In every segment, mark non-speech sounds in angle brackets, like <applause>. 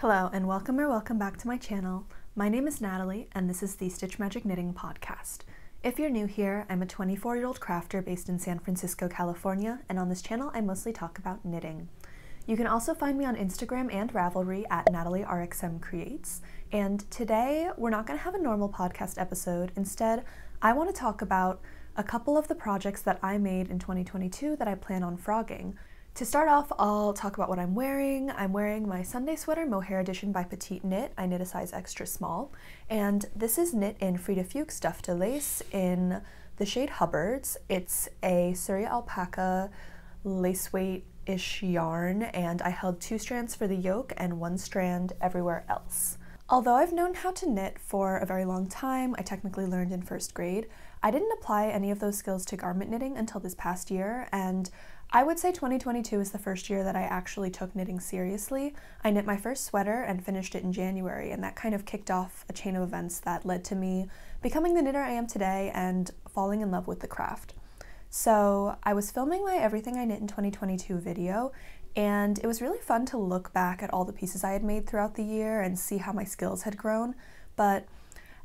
Hello, and welcome or welcome back to my channel. My name is Natalie, and this is the Stitch Magic Knitting Podcast. If you're new here, I'm a 24 year old crafter based in San Francisco, California, and on this channel, I mostly talk about knitting. You can also find me on Instagram and Ravelry at NatalieRxM Creates. And today, we're not going to have a normal podcast episode. Instead, I want to talk about a couple of the projects that I made in 2022 that I plan on frogging. To start off, I'll talk about what I'm wearing. I'm wearing my Sunday sweater Mohair Edition by Petite Knit. I knit a size extra small. And this is knit in Frida Fuchs Duff de Lace in the shade Hubbards. It's a Suri alpaca lace weight ish yarn, and I held two strands for the yoke and one strand everywhere else. Although I've known how to knit for a very long time, I technically learned in first grade, I didn't apply any of those skills to garment knitting until this past year, and I would say 2022 is the first year that I actually took knitting seriously. I knit my first sweater and finished it in January, and that kind of kicked off a chain of events that led to me becoming the knitter I am today and falling in love with the craft. So, I was filming my Everything I Knit in 2022 video, and it was really fun to look back at all the pieces I had made throughout the year and see how my skills had grown. But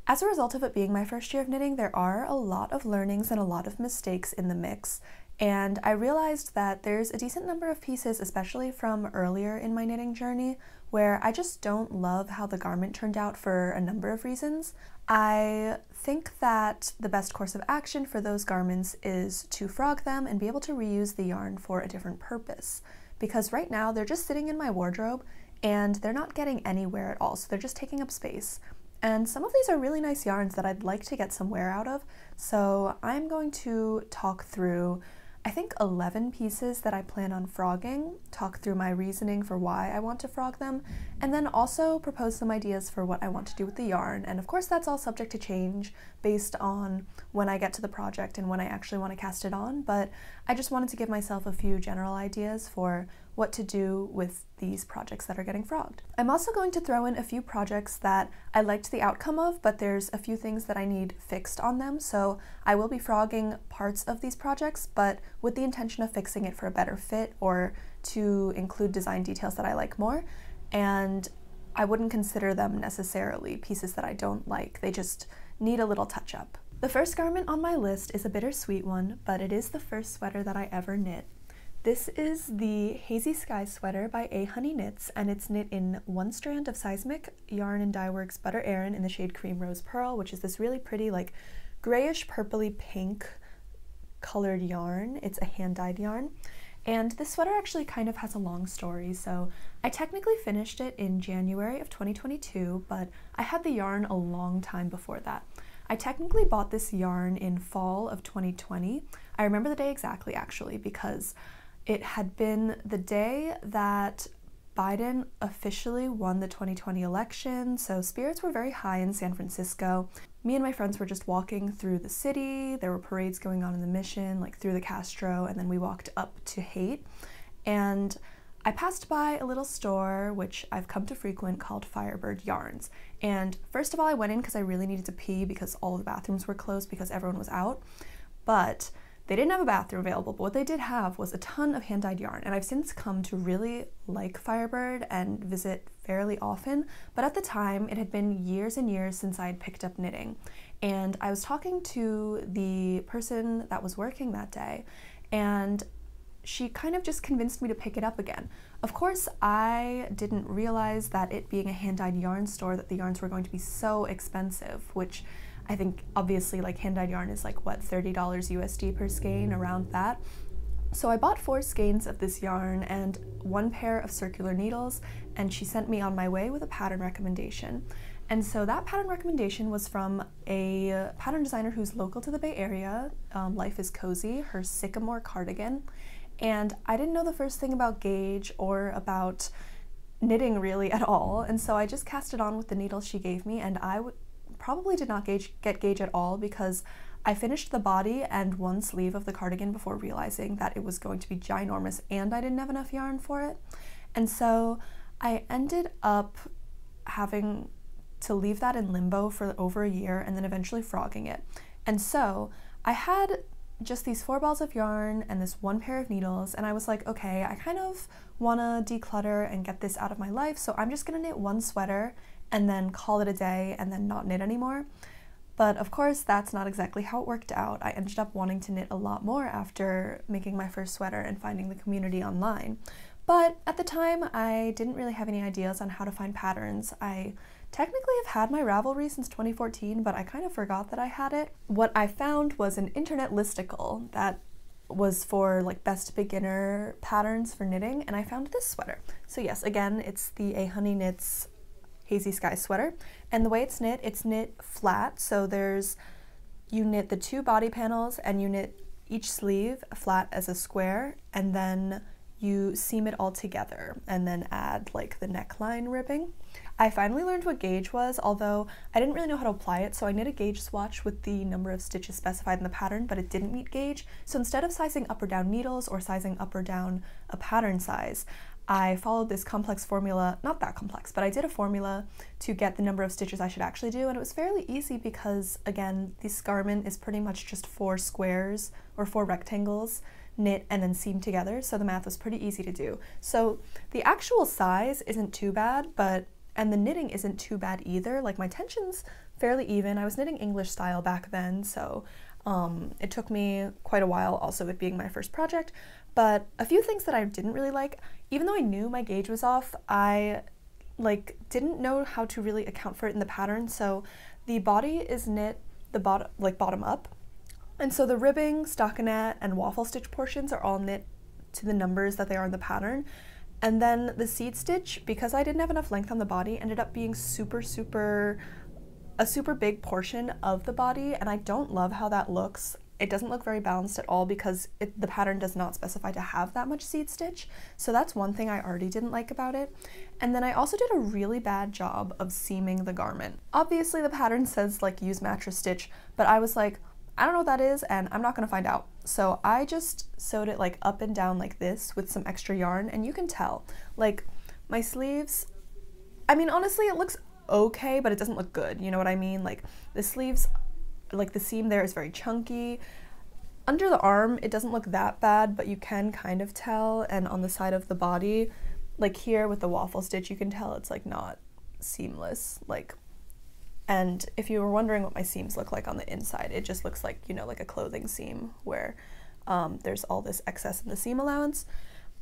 as a result of it being my first year of knitting, there are a lot of learnings and a lot of mistakes in the mix, and I realized that there's a decent number of pieces, especially from earlier in my knitting journey, where I just don't love how the garment turned out for a number of reasons. I think that the best course of action for those garments is to frog them and be able to reuse the yarn for a different purpose. Because right now they're just sitting in my wardrobe and they're not getting anywhere at all, so they're just taking up space. And some of these are really nice yarns that I'd like to get some wear out of, so I'm going to talk through I think 11 pieces that I plan on frogging, talk through my reasoning for why I want to frog them, and then also propose some ideas for what I want to do with the yarn. And of course, that's all subject to change based on when I get to the project and when I actually want to cast it on. But I just wanted to give myself a few general ideas for what to do with these projects that are getting frogged. I'm also going to throw in a few projects that I liked the outcome of, but there's a few things that I need fixed on them, so I will be frogging parts of these projects, but with the intention of fixing it for a better fit or to include design details that I like more, and I wouldn't consider them necessarily pieces that I don't like, they just need a little touch up. The first garment on my list is a bittersweet one, but it is the first sweater that I ever knit. This is the Hazy Sky sweater by A Honey Knits, and it's knit in one strand of Seismic Yarn and Dye Works Butter Aran in the shade Cream Rose Pearl, which is this really pretty, like grayish purpley pink colored yarn. It's a hand dyed yarn. And this sweater actually kind of has a long story, so I technically finished it in January of 2022, but I had the yarn a long time before that. I technically bought this yarn in fall of 2020. I remember the day exactly actually because it had been the day that Biden officially won the 2020 election, so spirits were very high in San Francisco. Me and my friends were just walking through the city. There were parades going on in the mission, like through the Castro, and then we walked up to Haight. And I passed by a little store which I've come to frequent called Firebird Yarns. And first of all, I went in because I really needed to pee because all the bathrooms were closed because everyone was out. But they didn't have a bathroom available, but what they did have was a ton of hand dyed yarn. And I've since come to really like Firebird and visit fairly often, but at the time it had been years and years since I had picked up knitting. And I was talking to the person that was working that day, and she kind of just convinced me to pick it up again. Of course, I didn't realize that it being a hand dyed yarn store, that the yarns were going to be so expensive, which I think obviously like hand dyed yarn is like what $30 USD per skein around that. So I bought four skeins of this yarn and one pair of circular needles and she sent me on my way with a pattern recommendation. And so that pattern recommendation was from a pattern designer who's local to the Bay Area, um, Life is Cozy, her Sycamore cardigan. And I didn't know the first thing about gauge or about knitting really at all. And so I just cast it on with the needles she gave me and I probably did not gauge, get gauge at all because I finished the body and one sleeve of the cardigan before realizing that it was going to be ginormous and I didn't have enough yarn for it. And so I ended up having to leave that in limbo for over a year and then eventually frogging it. And so I had just these four balls of yarn and this one pair of needles and I was like, okay, I kind of want to declutter and get this out of my life, so I'm just going to knit one sweater and then call it a day and then not knit anymore. But of course, that's not exactly how it worked out. I ended up wanting to knit a lot more after making my first sweater and finding the community online. But at the time, I didn't really have any ideas on how to find patterns. I technically have had my Ravelry since 2014, but I kind of forgot that I had it. What I found was an internet listicle that was for like best beginner patterns for knitting, and I found this sweater. So yes, again, it's the A Honey Knits Hazy Sky sweater. And the way it's knit, it's knit flat. So there's, you knit the two body panels and you knit each sleeve flat as a square, and then you seam it all together and then add like the neckline ribbing. I finally learned what gauge was, although I didn't really know how to apply it, so I knit a gauge swatch with the number of stitches specified in the pattern, but it didn't meet gauge. So instead of sizing up or down needles or sizing up or down a pattern size, I followed this complex formula, not that complex, but I did a formula to get the number of stitches I should actually do, and it was fairly easy because, again, this garment is pretty much just four squares or four rectangles knit and then seam together, so the math was pretty easy to do. So the actual size isn't too bad, but and the knitting isn't too bad either. Like my tension's fairly even. I was knitting English style back then, so um, it took me quite a while, also it being my first project. But a few things that I didn't really like, even though I knew my gauge was off, I like didn't know how to really account for it in the pattern. So the body is knit the bottom like bottom up. And so the ribbing, stockinette, and waffle stitch portions are all knit to the numbers that they are in the pattern. And then the seed stitch, because I didn't have enough length on the body, ended up being super, super, a super big portion of the body. And I don't love how that looks. It doesn't look very balanced at all because it, the pattern does not specify to have that much seed stitch. So that's one thing I already didn't like about it. And then I also did a really bad job of seaming the garment. Obviously the pattern <laughs> says like use mattress stitch, but I was like, I don't know what that is and I'm not gonna find out. So I just sewed it like up and down like this with some extra yarn and you can tell. Like my sleeves, I mean honestly it looks okay but it doesn't look good, you know what I mean? Like the sleeves, like the seam there is very chunky. Under the arm it doesn't look that bad but you can kind of tell and on the side of the body, like here with the waffle stitch you can tell it's like not seamless. Like and if you were wondering what my seams look like on the inside, it just looks like, you know, like a clothing seam where um, there's all this excess in the seam allowance.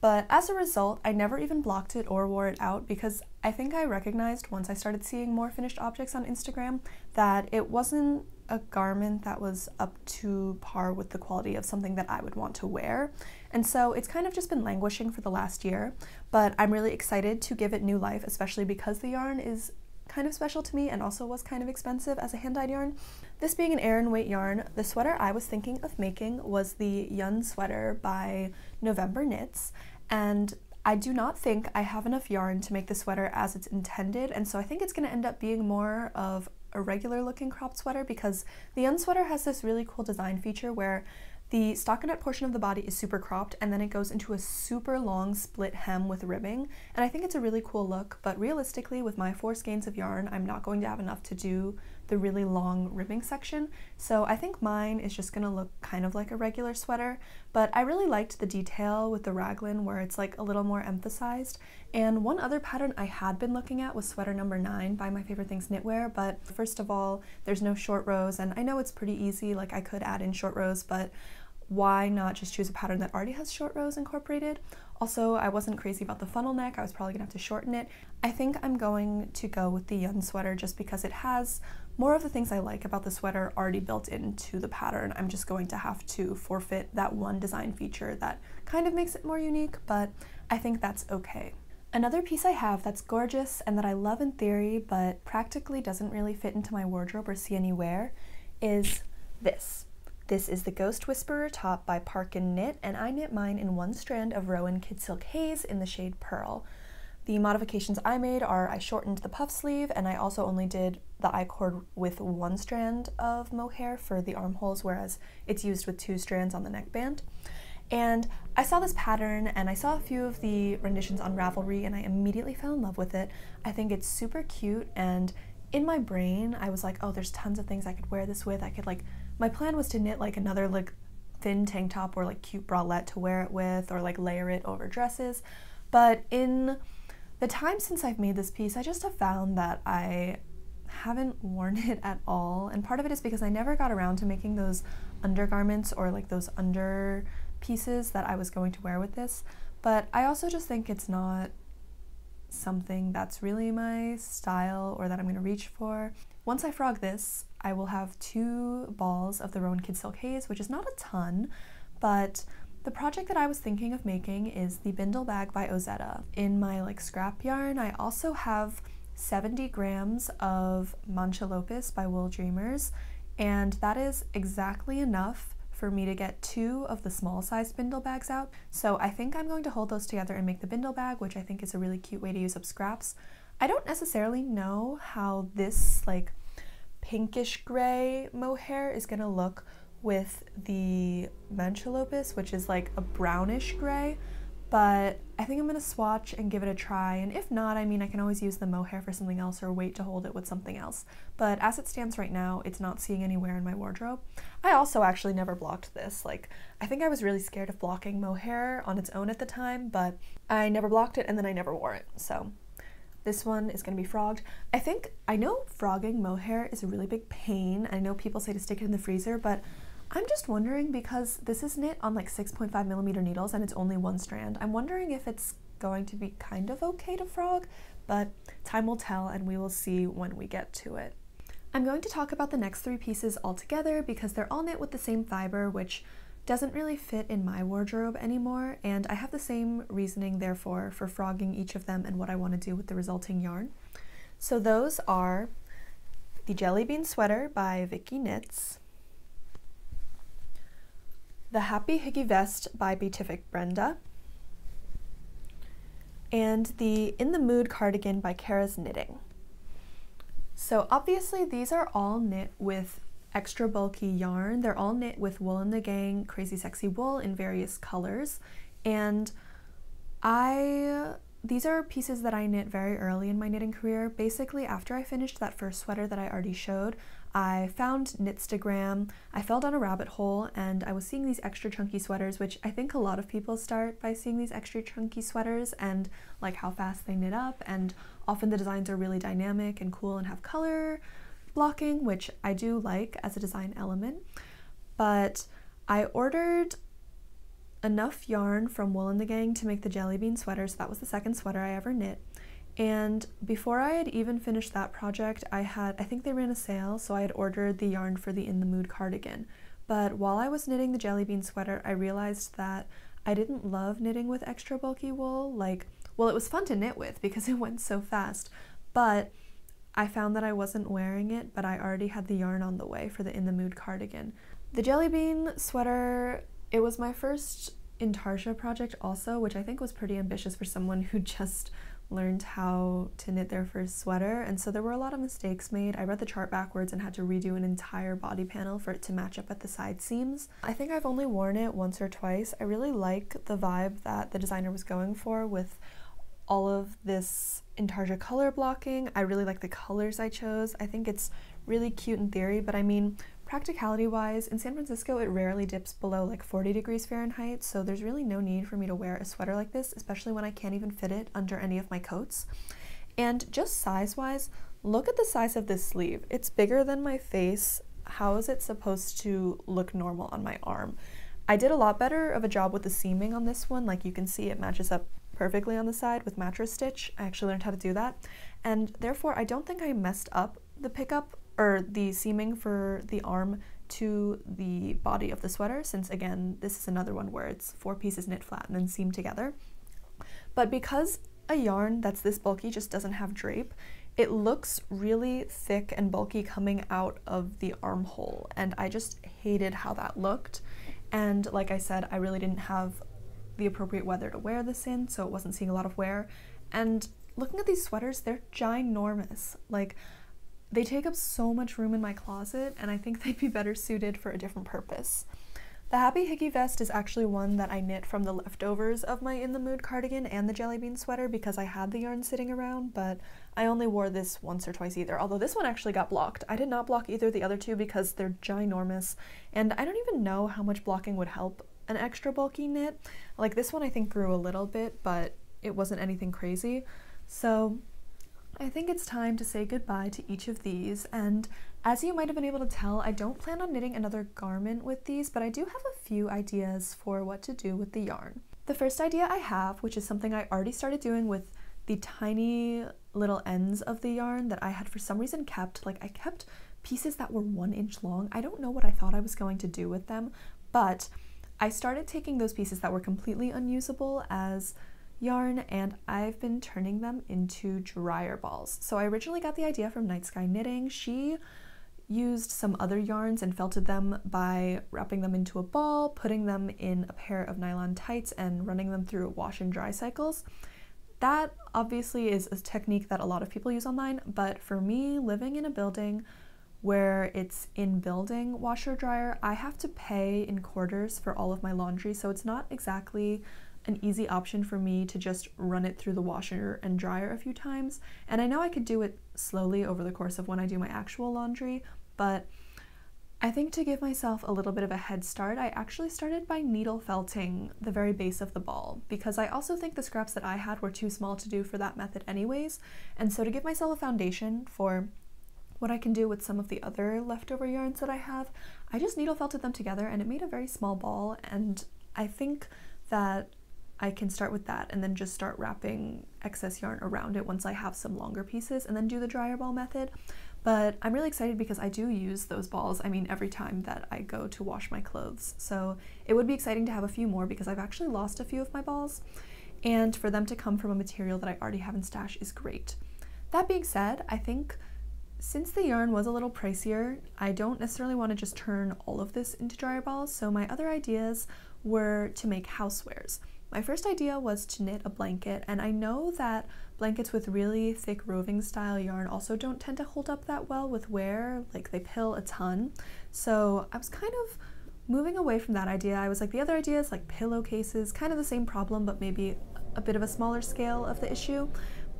But as a result, I never even blocked it or wore it out because I think I recognized once I started seeing more finished objects on Instagram that it wasn't a garment that was up to par with the quality of something that I would want to wear. And so it's kind of just been languishing for the last year, but I'm really excited to give it new life, especially because the yarn is kind of special to me and also was kind of expensive as a hand-dyed yarn. This being an Aran weight yarn, the sweater I was thinking of making was the Yun sweater by November Knits and I do not think I have enough yarn to make the sweater as it's intended and so I think it's going to end up being more of a regular looking cropped sweater because the Yun sweater has this really cool design feature where the stockinette portion of the body is super cropped and then it goes into a super long split hem with ribbing. And I think it's a really cool look but realistically with my four skeins of yarn I'm not going to have enough to do the really long ribbing section so I think mine is just gonna look kind of like a regular sweater but I really liked the detail with the raglan where it's like a little more emphasized and one other pattern I had been looking at was sweater number nine by My Favorite Things Knitwear but first of all there's no short rows and I know it's pretty easy like I could add in short rows but why not just choose a pattern that already has short rows incorporated? Also, I wasn't crazy about the funnel neck. I was probably gonna have to shorten it. I think I'm going to go with the Yun sweater just because it has more of the things I like about the sweater already built into the pattern. I'm just going to have to forfeit that one design feature that kind of makes it more unique, but I think that's okay. Another piece I have that's gorgeous and that I love in theory, but practically doesn't really fit into my wardrobe or see any wear, is this. This is the Ghost Whisperer top by Park and Knit, and I knit mine in one strand of Rowan Kid Silk Haze in the shade Pearl. The modifications I made are I shortened the puff sleeve and I also only did the I-cord with one strand of mohair for the armholes, whereas it's used with two strands on the neckband. And I saw this pattern and I saw a few of the renditions on Ravelry and I immediately fell in love with it. I think it's super cute and in my brain I was like, oh, there's tons of things I could wear this with. I could like my plan was to knit like another like thin tank top or like cute bralette to wear it with or like layer it over dresses. But in the time since I've made this piece, I just have found that I haven't <laughs> worn it at all. And part of it is because I never got around to making those undergarments or like those under pieces that I was going to wear with this. But I also just think it's not something that's really my style or that I'm going to reach for. Once I frog this, I will have two balls of the Rowan Kid Silk Haze, which is not a ton, but the project that I was thinking of making is the Bindle Bag by Ozetta. In my like scrap yarn, I also have 70 grams of Mancha Lopus by Wool Dreamers, and that is exactly enough for me to get two of the small size bindle bags out. So I think I'm going to hold those together and make the bindle bag, which I think is a really cute way to use up scraps. I don't necessarily know how this like pinkish gray mohair is gonna look with the Mancha which is like a brownish gray but I think I'm gonna swatch and give it a try. And if not, I mean, I can always use the mohair for something else or wait to hold it with something else. But as it stands right now, it's not seeing anywhere in my wardrobe. I also actually never blocked this. Like, I think I was really scared of blocking mohair on its own at the time, but I never blocked it and then I never wore it. So this one is gonna be frogged. I think, I know frogging mohair is a really big pain. I know people say to stick it in the freezer, but I'm just wondering because this is knit on like 6.5 millimeter needles and it's only one strand. I'm wondering if it's going to be kind of okay to frog, but time will tell and we will see when we get to it. I'm going to talk about the next three pieces all together because they're all knit with the same fiber, which doesn't really fit in my wardrobe anymore, and I have the same reasoning, therefore, for frogging each of them and what I want to do with the resulting yarn. So those are the Jelly Bean Sweater by Vicky Knits, the Happy Hygge Vest by Beatific Brenda, and the In the Mood cardigan by Kara's Knitting. So obviously these are all knit with extra bulky yarn. They're all knit with Wool and the Gang Crazy Sexy Wool in various colors. And I these are pieces that I knit very early in my knitting career. Basically, after I finished that first sweater that I already showed, I found Knitstagram, I fell down a rabbit hole, and I was seeing these extra chunky sweaters, which I think a lot of people start by seeing these extra chunky sweaters and like how fast they knit up, and often the designs are really dynamic and cool and have color blocking, which I do like as a design element. But I ordered enough yarn from Wool and the Gang to make the jelly bean sweater, so that was the second sweater I ever knit. And before I had even finished that project, I had, I think they ran a sale, so I had ordered the yarn for the In the Mood cardigan. But while I was knitting the jelly bean sweater, I realized that I didn't love knitting with extra bulky wool. Like, well, it was fun to knit with because <laughs> it went so fast, but I found that I wasn't wearing it, but I already had the yarn on the way for the In the Mood cardigan. The jelly bean sweater it was my first Intarsia project also, which I think was pretty ambitious for someone who <laughs> just learned how to knit their first sweater and so there were a lot of mistakes made. I read the chart backwards and had to redo an entire body panel for it to match up at the side seams. I think I've only worn it once or twice. I really like the vibe that the designer was going for with all of this Intarsia color blocking. I really like the colors I chose. I think it's really cute in theory, but I mean, Practicality wise, in San Francisco it rarely dips below like 40 degrees Fahrenheit, so there's really no need for me to wear a sweater like this, especially when I can't even fit it under any of my coats. And just size wise, look at the size of this sleeve. It's bigger than my face. How is it supposed to look normal on my arm? I did a lot better of a job with the seaming on this one. Like you can see it matches up perfectly on the side with mattress stitch. I actually learned how to do that. And therefore I don't think I messed up the pickup or the seaming for the arm to the body of the sweater since again this is another one where it's four pieces knit flat and then seamed together. But because a yarn that's this bulky just doesn't have drape it looks really thick and bulky coming out of the armhole and I just hated how that looked. And like I said I really didn't have the appropriate weather to wear this in so it wasn't seeing a lot of wear. And looking at these sweaters they're ginormous. Like they take up so much room in my closet, and I think <laughs> they'd be better suited for a different purpose. The Happy Hygge Vest is actually one that I knit from the leftovers of my In the Mood cardigan and the jelly bean sweater because I had the yarn sitting around, but I only wore this once or twice either, although this one actually got blocked. I did not block either the other two because they're ginormous, and I don't even know how much blocking would help an extra bulky knit. Like this one I think grew a little bit, but it wasn't anything crazy. So I think it's time to say goodbye to each of these, and as you might have been able to tell, I don't plan on knitting another garment with these, but I do have a few ideas for what to do with the yarn. The first idea I have, which is something I already started doing with the tiny little ends of the yarn that I had for some reason kept, like I kept pieces that were one inch long. I don't know what I thought I was going to do with them, but I started taking those pieces that were completely unusable as yarn and I've been turning them into dryer balls. So I originally got the idea from Night Sky Knitting. She used some other yarns and felted them by wrapping them into a ball, putting them in a pair of nylon tights, and running them through wash and dry cycles. That obviously is a technique that a lot of people use online, but for me, living in a building where it's in building washer dryer, I have to pay in quarters for all of my laundry, so it's not exactly an easy option for me to just run it through the washer and dryer a few times. And I know I could do it slowly over the course of when I do my actual laundry, but I think to give myself a little bit of a head start, I actually started by needle felting the very base of the ball because I also think the scraps that I had were too small to do for that method anyways. And so to give myself a foundation for what I can do with some of the other leftover yarns that I have, I just needle felted them together and it made a very small ball and I think that I can start with that and then just start wrapping excess yarn around it once I have some longer pieces and then do the dryer ball method. But I'm really excited because I do use those balls, I mean, every time that I go to wash my clothes. So it would be exciting to have a few more because I've actually lost a few of my balls. And for them to come from a material that I already have in stash is great. That being said, I think since the yarn was a little pricier, I don't necessarily want to just turn all of this into dryer balls. So my other ideas were to make housewares. My first idea was to knit a blanket, and I know that blankets with really thick roving style yarn also don't tend to hold up that well with wear, like they pill a ton. So I was kind of moving away from that idea. I was like, the other idea is like pillowcases, kind of the same problem, but maybe a bit of a smaller scale of the issue.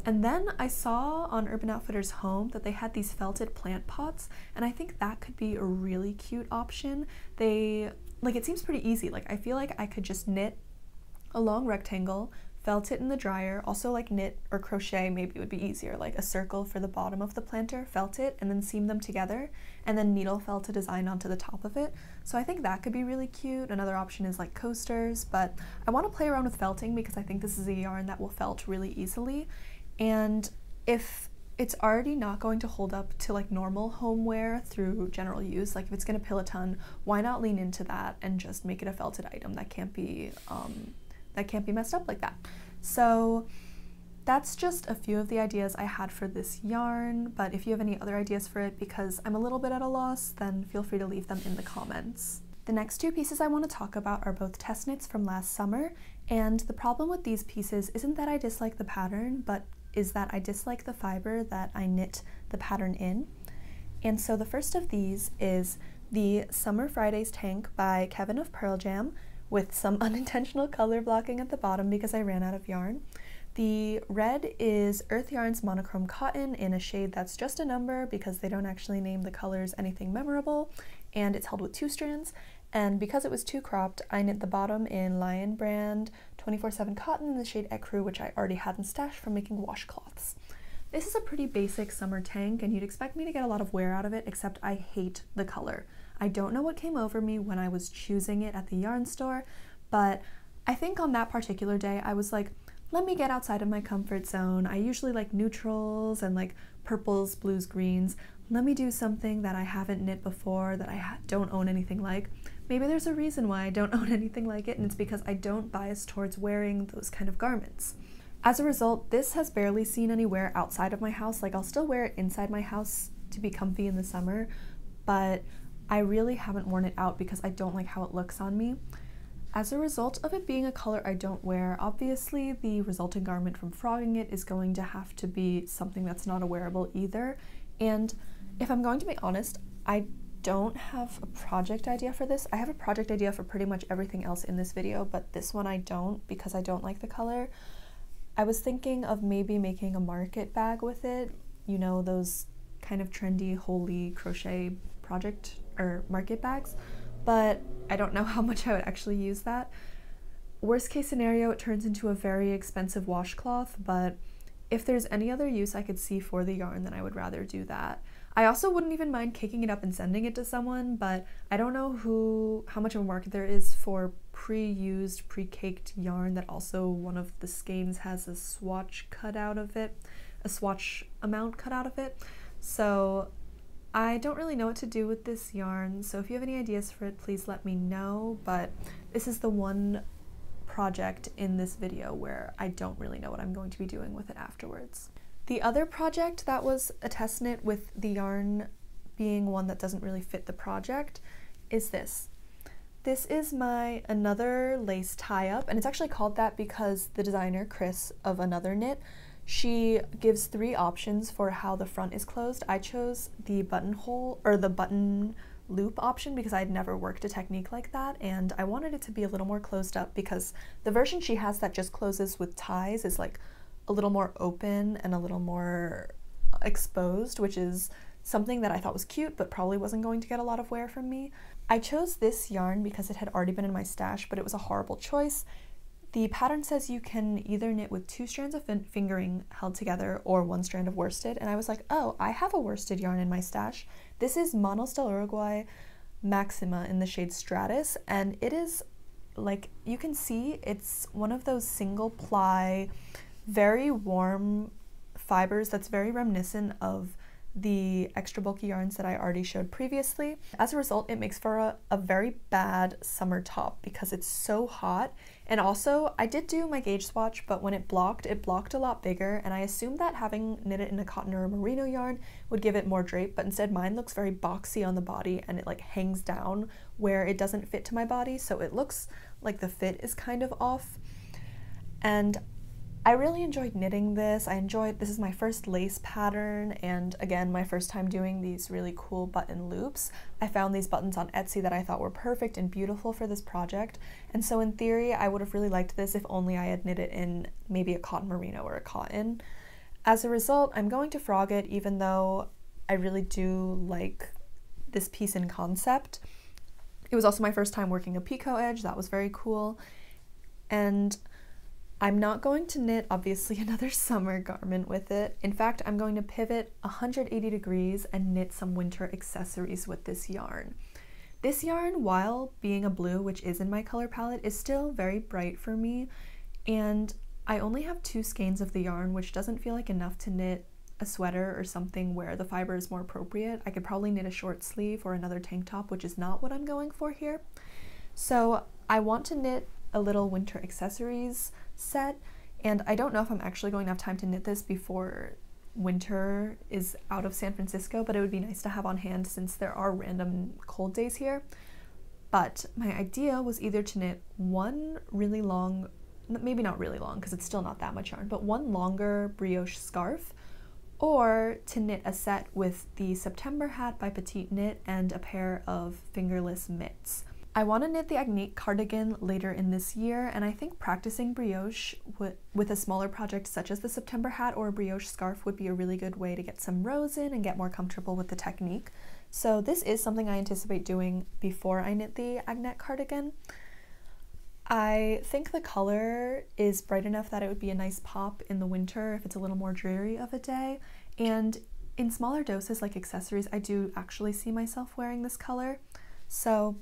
And then I saw on Urban Outfitters Home that they had these felted plant pots, and I think that could be a really cute option. They, like, it seems pretty easy. Like, I feel like I could just knit a long rectangle, felt it in the dryer, also like knit or crochet maybe it would be easier, like a circle for the bottom of the planter, felt it, and then seam them together, and then needle felt a design onto the top of it. So I think that could be really cute. Another option is like coasters, but I want to play around with felting because I think this is a yarn that will felt really easily. And if it's already not going to hold up to like normal homeware through general use. Like if it's going to pill a ton, why not lean into that and just make it a felted item that can't be um, that can't be messed up like that. So that's just a few of the ideas I had for this yarn, but if you have any other ideas for it because I'm a little bit at a loss, then feel free to leave them in the comments. The next two pieces I want to talk about are both test knits from last summer, and the problem with these pieces isn't that I dislike the pattern, but is that I dislike the fiber that I knit the pattern in. And so the first of these is the Summer Fridays tank by Kevin of Purl Jam with some <laughs> unintentional color blocking at the bottom because I ran out of yarn. The red is Earth Yarns Monochrome Cotton in a shade that's just a number because they don't actually name the colors anything memorable, and it's held with two strands. And because it was too cropped, I knit the bottom in Lion Brand 24-7 cotton in the shade Ecru, which I already had in stash from making washcloths. This is a pretty basic summer tank, and you'd expect me to get a lot of wear out of it, except I hate the color. I don't know what came over me when I was choosing it at the yarn store, but I think on that particular day I was like, let me get outside of my comfort zone. I usually like neutrals and like purples, blues, greens. Let me do something that I haven't knit before, that I don't own anything like. Maybe there's a reason why I don't <laughs> own anything like it, and it's because I don't bias towards wearing those kind of garments. As a result, this has barely seen any wear outside of my house. Like, I'll still wear it inside my house to be comfy in the summer, but I really haven't worn it out because I don't like how it looks on me. As a result of it being a color I don't wear, obviously the resulting garment from frogging it is going to have to be something that's not a wearable either. And if I'm going to be honest, I don't have a project idea for this. I have a project idea for pretty much everything else in this video, but this one I don't because I don't like the color. I was thinking of maybe making a market bag with it, you know, those kind of trendy holy crochet project or market bags, but I don't know <laughs> how much I would actually use that. Worst case scenario, it turns into a very expensive washcloth, but if there's any other use I could see for the yarn, then I would rather do that. I also wouldn't even mind kicking it up and sending it to someone, but I don't know who how much of a market there is for pre-used, pre-caked yarn that also one of the skeins has a swatch cut out of it, a swatch amount cut out of it. So I don't really know what to do with this yarn, so if you have any ideas for it, please let me know, but this is the one project in this video where I don't really know what I'm going to be doing with it afterwards. The other project that was a test knit with the yarn being one that doesn't really fit the project is this. This is my Another Lace Tie Up, and it's actually called that because the designer, Chris, of Another Knit, she gives three options for how the front is closed. I chose the buttonhole, or the button loop option because I'd never worked a technique like that and I wanted it to be a little more closed up because the version she has that just closes with ties is like a little more open and a little more exposed, which is something that I thought was cute but probably wasn't going to get a lot of wear from me. I chose this yarn because it had already been in my stash, but it was a horrible choice. The pattern says you can either knit with two strands of fin fingering held together or one strand of worsted, and I was like, oh, I have a worsted yarn in my stash. This is Manos del Uruguay Maxima in the shade Stratus, and it is like you can see it's one of those single ply very warm fibers that's very reminiscent of the extra bulky yarns that I already showed previously. As a result, it makes for a, a, very bad summer top because it's so hot. And also, I did do my gauge swatch, but when it blocked, it blocked a lot bigger, and I assumed that having knit it in a cotton or a merino yarn would give it more drape, but instead mine looks very boxy on the body and it like hangs down where it doesn't fit to my body, so it looks like the fit is kind of off. And I really enjoyed knitting this. I enjoyed, this is my first lace pattern and again, my first time doing these really cool button loops. I found these buttons on Etsy that I thought were perfect and beautiful for this project. And so in theory, I would have really liked this if only I had knit it in maybe a cotton merino or a cotton. As a result, I'm going to frog it even though I really do like this piece in concept. It was also my first time working a picot edge, that was very cool. And I'm not going to knit, obviously, <laughs> another summer garment with it. In fact, I'm going to pivot 180 degrees and knit some winter accessories with this yarn. This yarn, while being a blue, which is in my color palette, is still very bright for me, and I only have two skeins of the yarn, which doesn't feel like enough to knit a sweater or something where the fiber is more appropriate. I could probably knit a short sleeve or another tank top, which is not what I'm going for here. So I want to knit a little winter accessories set and I don't know if I'm actually going to have time to knit this before winter is out of San Francisco, but it would be nice to have on hand since there are random cold days here. But my idea was either to knit one really long, maybe not really long because it's still not that much yarn, but one longer brioche scarf, or to knit a set with the September hat by Petite Knit and a pair of fingerless mitts. I want to knit the Agnique cardigan later in this year, and I think practicing brioche with a smaller project such as the September hat or a brioche scarf would be a really good way to get some rows in and get more comfortable with the technique. So this is something I anticipate doing before I knit the Agnique cardigan. I think the color is bright enough that it would be a nice pop in the winter if it's a little more dreary of a day, and in smaller doses like accessories, I do actually see myself wearing this color. So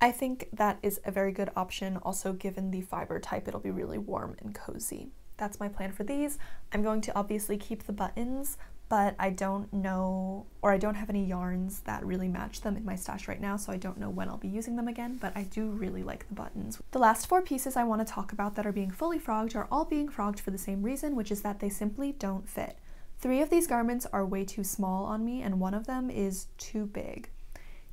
I think that is a very good option. Also, given the fiber type, it'll be really warm and cozy. That's my plan for these. I'm going to obviously keep the buttons, but I don't know, or I don't have any yarns that really match them in my stash right now, so I don't know when I'll be using them again, but I do really like the buttons. The last four pieces I want to talk about that are being fully frogged are all being frogged for the same reason, which is that they simply don't fit. Three of these garments are way too small on me, and one of them is too big.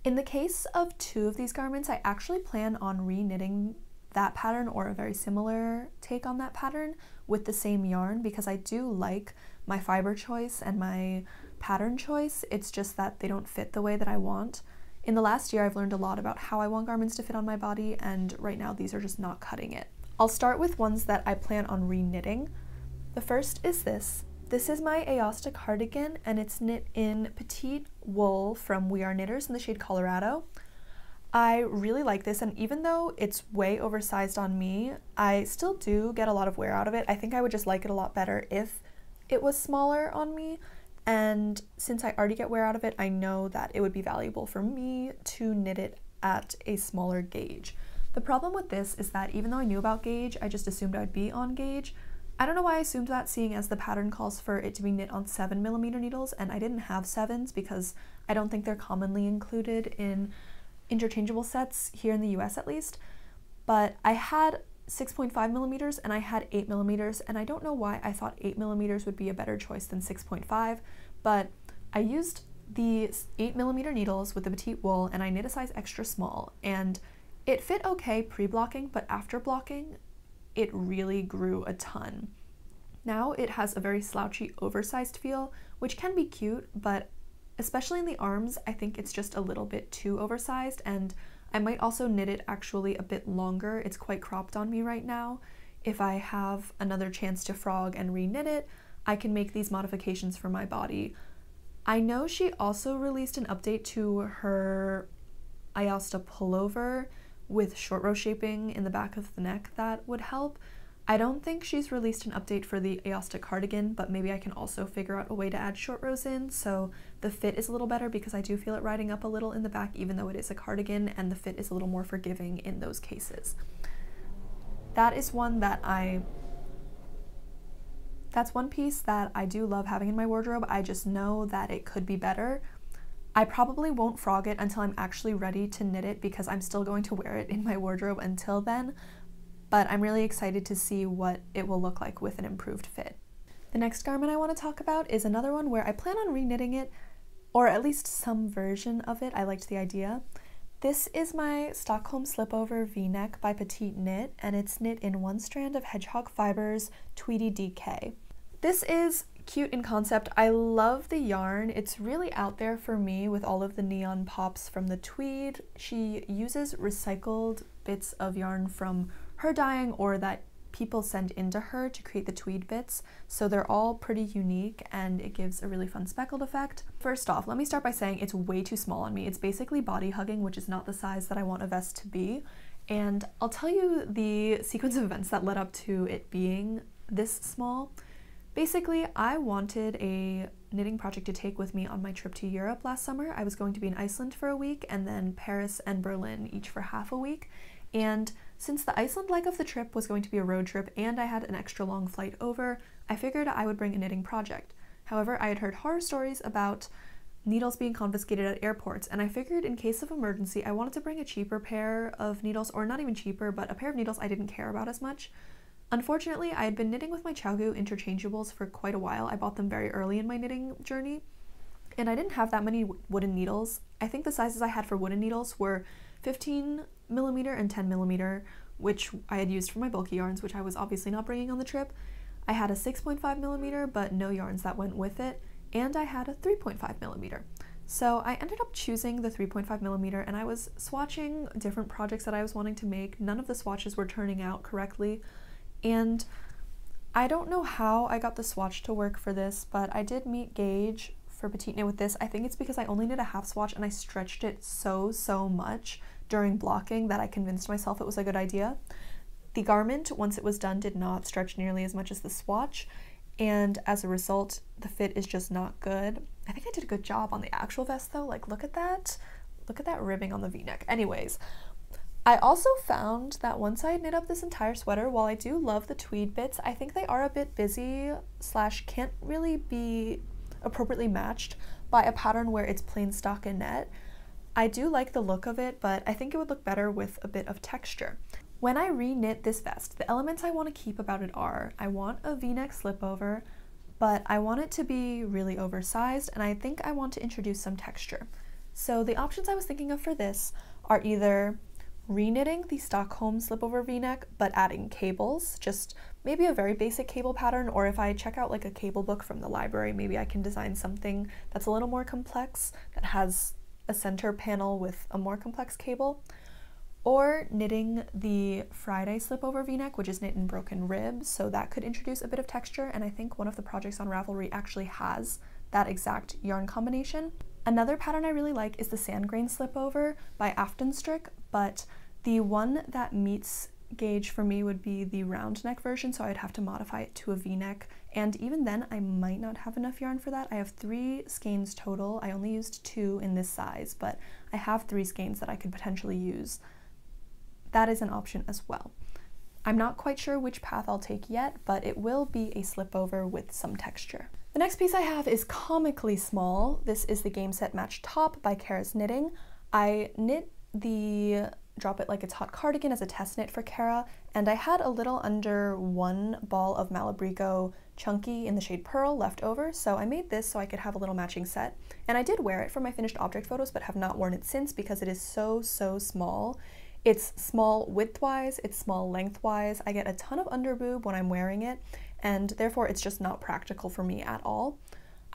In the case of two of these garments, I actually plan on re-knitting that pattern or a very similar take on that pattern with the same yarn because I do like my fiber choice and my pattern choice. It's just that they don't fit the way that I want. In the last year, I've learned a lot about how I want garments to fit on my body, and right now these are just not cutting it. I'll start with ones that I plan on re-knitting. The first is this. This is my Aosta cardigan and it's knit in petite wool from We Are Knitters in the shade Colorado. I really like this and even though it's way oversized on me, I still do get a lot of wear out of it. I think I would just like it a lot better if it was smaller on me. And since I already get wear out of it, I know that it would be valuable for me to knit it at a smaller gauge. The problem with this is that even though I knew about gauge, I just assumed I'd be on gauge. I don't know why I assumed that seeing as the pattern calls for it to be knit on 7 millimeter needles and I didn't have 7s because I don't think they're commonly included in interchangeable sets here in the US at least. But I had 6.5 millimeters and I had 8 millimeters, and I don't know why I thought 8 millimeters would be a better choice than 6.5, but I used the 8 millimeter needles with the petite wool and I knit a size extra small, and it fit okay pre blocking, but after blocking, it really grew a ton. Now it has a very slouchy, oversized feel, which can be cute, but especially in the arms, I think it's just a little bit too oversized and I might also knit it actually a bit longer. It's quite cropped on me right now. If I have another chance to frog and re-knit it, I can make these modifications for my body. I know she also released an update to her Aosta pullover with short row shaping in the back of the neck that would help. I don't think she's released an update for the Aosta cardigan, but maybe I can also figure out a way to add short rows in so the fit is a little better because I do feel it riding up a little in the back even though it is a cardigan and the fit is a little more forgiving in those cases. That is one that I that's one piece that I do love having in my wardrobe. I just know that it could be better. I probably won't frog it until I'm actually ready to knit it because I'm still going to wear it in my wardrobe until then, but I'm really excited to see what it will look like with an improved fit. The next garment I want to talk about is another one where I plan on reknitting it, or at least some version of it. I liked the idea. This is my Stockholm Slipover V-neck by Petite Knit, and it's knit in one strand of Hedgehog Fibres Tweedy DK. This is cute in concept. I love the yarn. It's really out there for me with all of the neon pops from the tweed. She uses recycled bits of yarn from her dyeing or that people send into her to create the tweed bits, so they're all pretty unique and it gives a really fun speckled effect. First off, let me start by saying it's way too small on me. It's basically body hugging, which is not the size that I want a vest to be. And I'll tell you the sequence of events that led up to it being this small. Basically, I wanted a knitting project to take with me on my trip to Europe last summer. I was going to be in Iceland for a week and then Paris and Berlin each for half a week. And since the Iceland leg of the trip was going to be a road trip and I had an extra long flight over, I figured I would bring a knitting project. However, I had heard horror stories about needles being confiscated at airports, and I figured in case of emergency, I wanted to bring a cheaper pair of needles, or not even cheaper, but a pair of needles I didn't care about as much. Unfortunately, I had been knitting with my ChiaoGoo interchangeables for quite a while. I bought them very early in my knitting journey, and I didn't have that many wooden needles. I think the sizes I had for wooden needles were 15 millimeter and 10 millimeter, which I had used for my bulky yarns, which I was obviously not bringing on the trip. I had a 6.5 millimeter, but no yarns that went with it, and I had a 3.5 millimeter. So I ended up choosing the 3.5 millimeter and I was swatching different projects that I was wanting to make. None of the swatches were turning out correctly. And I don't know how I got the swatch to work for this, but I did meet gauge for Petite Knit with this. I think it's because I only did a half swatch and I stretched it so, so much during blocking that I convinced myself it was a good idea. The garment, once it was done, did not stretch nearly as much as the swatch, and as a result, the fit is just not good. I think I did a good job on the actual vest though. Like, look at that. Look at that ribbing on the v-neck. Anyways, I also found that once I knit up this entire sweater, while I do love the tweed bits, I think they are a bit busy slash can't really be appropriately matched by a pattern where it's plain stockinette. I do like the look of it, but I think it would look better with a bit of texture. When I re-knit this vest, the elements I want to keep about it are I want a v-neck slipover, but I want it to be really oversized and I think I want to introduce some texture. So the options I was thinking of for this are either re-knitting the Stockholm slipover v-neck but adding cables, just maybe a very basic cable pattern or if I check out like a cable book from the library, maybe I can design something that's a little more complex that has a center panel with a more complex cable. or knitting the Friday slipover v-neck, which is knit in broken ribs, so that could introduce a bit of texture, and I think one of the projects on Ravelry actually has that exact yarn combination. Another pattern I really like is the sand grain slipover by Aftenstrick, but the one that meets gauge for me would be the round neck version, so I'd have to modify it to a v-neck, and even then I might not have enough yarn for that. I have three skeins total. I only used two in this size, but I have three skeins that I could potentially use that is an option as well. I'm not quite sure which path I'll take yet, but it will be a slipover with some texture. The next piece I have is comically small. This is the Game Set Match Top by Kara's Knitting. I knit the Drop It Like It's Hot cardigan as a test knit for Kara, and I had a little under one ball of Malabrigo Chunky in the shade Pearl left over, so I made this so I could have a little matching set. And I did wear it for my finished object photos, but have not worn it since because it is so, so small. It's small widthwise, it's small lengthwise. I get a ton of underboob when I'm wearing it, and therefore it's just not practical for me at all.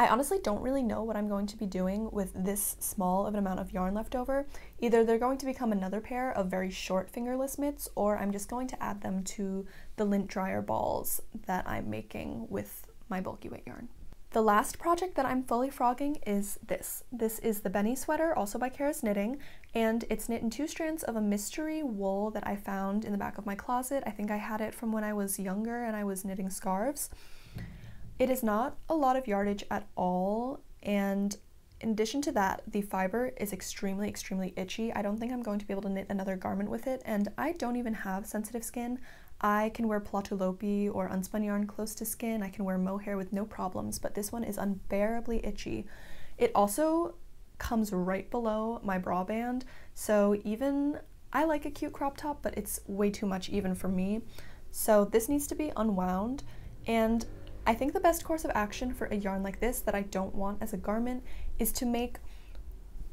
I honestly don't really know what I'm going to be doing with this small of an amount of yarn left over. Either they're going to become another pair of very short fingerless mitts, or I'm just going to add them to the lint dryer balls that I'm making with my bulky weight yarn. The last project that I'm fully frogging is this. This is the Benny sweater, also by Kara's Knitting, and it's knit in two strands of a mystery wool that I found in the back of my closet. I think I had it from when I was younger and I was knitting scarves. It is not a lot of yardage at all, and in addition to that, the fiber is extremely, extremely itchy. I don't think I'm going to be able to knit another garment with it, and I don't even have sensitive skin. I can wear Plötulopi or unspun yarn close to skin. I can wear mohair with no problems, but this one is unbearably itchy. It also comes right below my bra band, so even I like a cute crop top, but it's way too much even for me. So this needs to be unwound, and I think the best course of action for a yarn like this that I don't want as a garment is to make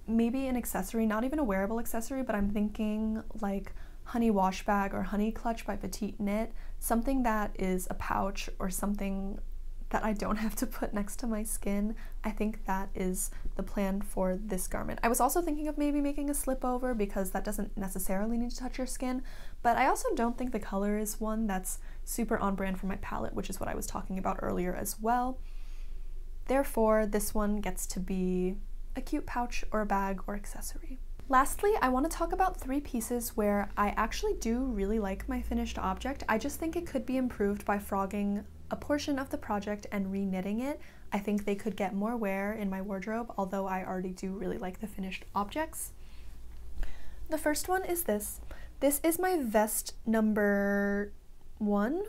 maybe an accessory, not even a wearable accessory, but I'm thinking like honey wash bag or honey clutch by Petite Knit, something that is a pouch or something that I don't have to put next to my skin. I think that is the plan for this garment. I was also thinking of maybe making a slip over because that doesn't necessarily need to touch your skin, but I also don't think the color is one that's super on brand for my palette, which is what I was talking about earlier as well. Therefore, this one gets to be a cute pouch or a bag or accessory. Lastly, I want to talk about three pieces where I actually do really like my finished object. I just think it could be improved by frogging a portion of the project and re-knitting it. I think they could get more wear in my wardrobe, although I already do really like the finished objects. The first one is this. This is my vest number one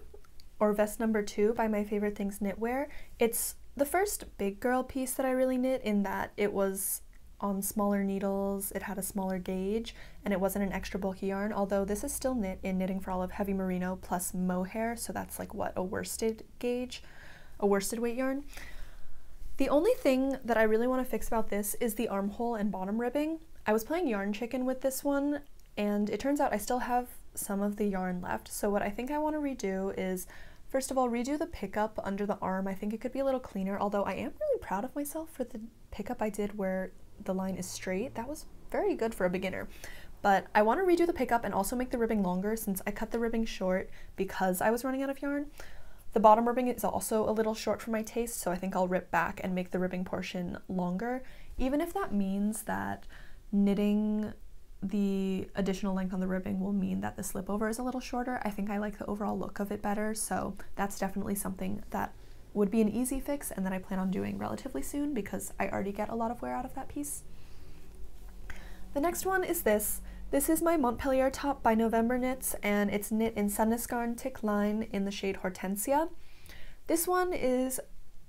or vest number two by My Favorite Things Knitwear. It's the first big girl piece that I really knit in that it was on smaller needles, it had a smaller gauge, and it wasn't an extra bulky yarn, although this is still knit in Knitting for Olive Heavy Merino plus mohair, so that's like what, a worsted gauge, a worsted weight yarn. The only thing that I really want to fix about this is the armhole and bottom ribbing. I was playing Yarn Chicken with this one, and it turns out I still have some of the yarn left, so what I think I want to redo is First of all, redo the pickup under the arm. I think it could be a little cleaner, although I am really proud of myself for the pickup I did where the line is straight. That was very good for a beginner. But I want to redo the pickup and also make the ribbing longer since I cut the ribbing short because I was running out of yarn. The bottom ribbing is also a little short for my taste, so I think I'll rip back and make the ribbing portion longer, even if that means that knitting the additional length on the ribbing will mean that the slip over is a little shorter. I think I like the overall look of it better, so that's definitely something that would be an easy fix and that I plan on doing relatively soon because I already get a lot of wear out of that piece. The next one is this. This is my Montpellier top by November Knits and it's knit in Sandnesgarn Tick Line in the shade Hortensia. This one is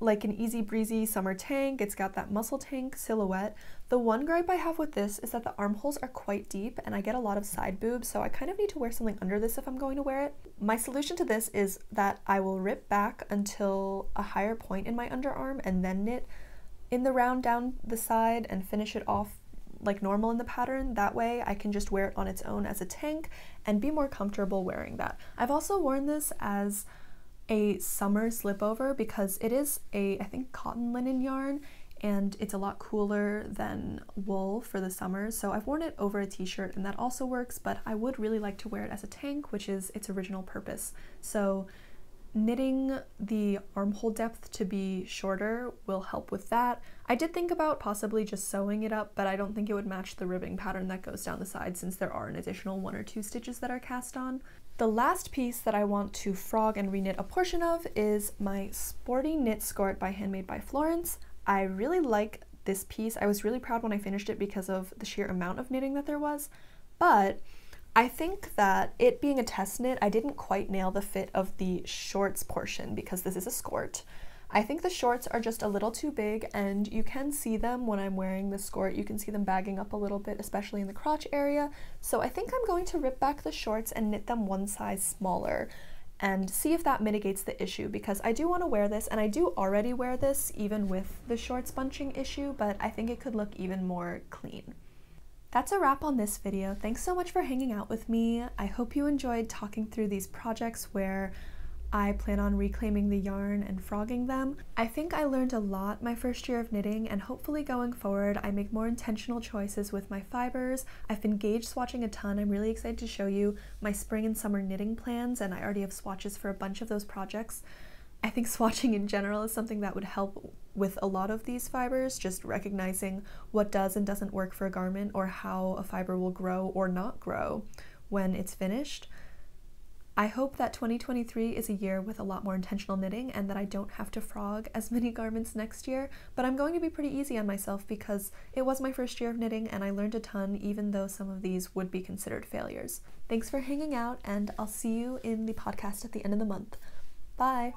like an easy breezy summer tank. It's got that muscle tank silhouette. The one gripe I have with this is that the armholes are quite deep and I get a lot of side boobs, so I kind of need to wear something under this if I'm going to wear it. My solution to this is that I will rip back until a higher point in my underarm and then knit in the round down the side and finish it off like normal in the pattern. That way I can just wear it on its own as a tank and be more comfortable wearing that. I've also worn this as a summer slipover because it is a, I think, cotton linen yarn and it's a lot cooler than wool for the summer. So I've worn it over a t-shirt and that also works, but I would really like to wear it as a tank, which is its original purpose. So knitting the armhole depth to be shorter will help with that. I did think about possibly just sewing it up, but I don't think it would match the ribbing pattern that goes down the side since there are an additional one or two stitches that are cast on. The last piece that I want to frog and reknit a portion of is my sporty knit skirt by Handmade by Florence. I really like this piece. I was really proud when I finished it because of the sheer amount of knitting that there was, but I think that it being a test knit, I didn't quite nail the fit of the shorts portion because this is a skirt. I think the shorts are just a little too big and you can see them when I'm wearing the skirt. You can see them bagging up a little bit, especially in the crotch area. So I think I'm going to rip back the shorts and knit them one size smaller and see if that mitigates the issue because I do want to wear this and I do already wear this even with the shorts bunching issue, but I think it could look even more clean. That's a wrap on this video. Thanks so much for hanging out with me. I hope you enjoyed talking through these projects where I plan on reclaiming the yarn and frogging them. I think I learned a lot my first year of knitting and hopefully going forward I make more intentional choices with my fibers. I've been gauge swatching a ton. I'm really excited to show you my spring and summer knitting plans and I already have swatches for a bunch of those projects. I think <laughs> swatching in general is something that would help with a lot of these fibers, just recognizing what does and doesn't work for a garment or how a fiber will grow or not grow when it's finished. I hope that 2023 is a year with a lot more intentional knitting and that I don't have to frog as <laughs> many garments next year, but I'm going to be pretty easy on myself because it was my first year of knitting and I learned a ton even though some of these would be considered failures. Thanks for hanging out and I'll see you in the podcast at the end of the month. Bye!